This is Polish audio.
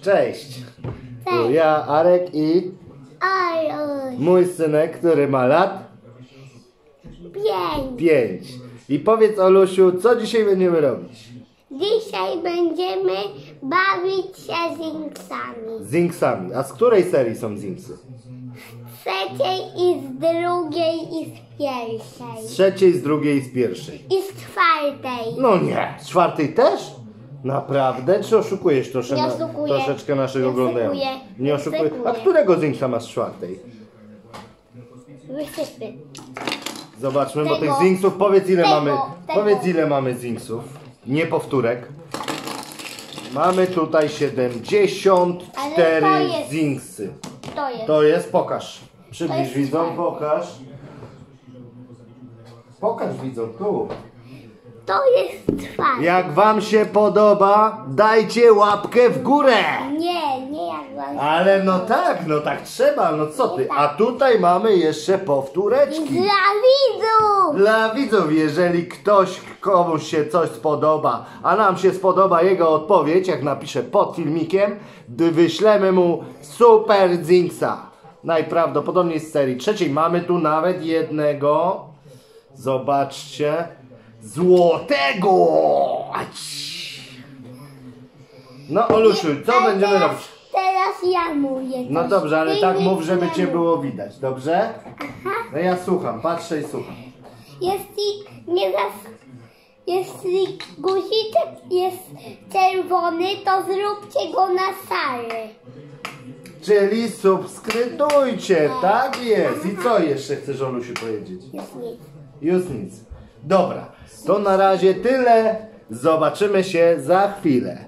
Cześć. Tu Cześć. ja, Arek i Oj, oj, mój synek, który ma lat pięć. 5. I powiedz Olusiu, co dzisiaj będziemy robić? Dzisiaj będziemy bawić się z inksami. Z. A z której serii są Zinksy? Z trzeciej i z drugiej i z pierwszej. Z trzeciej, z drugiej i z pierwszej. I z czwartej. No nie. Z czwartej też? Naprawdę? Czy oszukujesz trosze, oszukuję. troszeczkę oglądających? oszukuję. Nie Nie oszukuję. A oszukuję. którego Zinksa masz czwartej? Wysypy. Zobaczmy, bo Tego. tych Zinksów, powiedz ile Tego. mamy. Tego. Powiedz ile mamy Zinksów. Nie powtórek. Mamy tutaj 74 Ale to jest- Zinksy. To jest. To jest, pokaż. To Przybliż jest widzom, pokaż. Pokaż widzom, tu. To jest czwarty. Jak wam się podoba, dajcie łapkę w górę. Nie, nie jak wam. Ale no tak, no tak trzeba, no co ty. A tutaj mamy jeszcze powtóreczki. Dla widzów! Dla widzów, jeżeli ktoś komuś się coś spodoba, a nam się spodoba jego odpowiedź, jak napisze pod filmikiem, wyślemy mu Super Zinksa. Najprawdopodobniej z serii trzeciej. Mamy tu nawet jednego. Zobaczcie. Złotego! No Olusiu, co będziemy teraz, robić? Teraz ja mówię. No coś. dobrze, ale Ty tak mów, żeby cię było widać, dobrze? No ja słucham, patrzę i słucham. Jeśli nie zas... Jeśli guziczek jest czerwony, to zróbcie go na szary. Czyli subskrybujcie, tak jest. I co jeszcze chcesz Olusiu powiedzieć? Jest nic. Już nic. Dobra, to na razie tyle. Zobaczymy się za chwilę.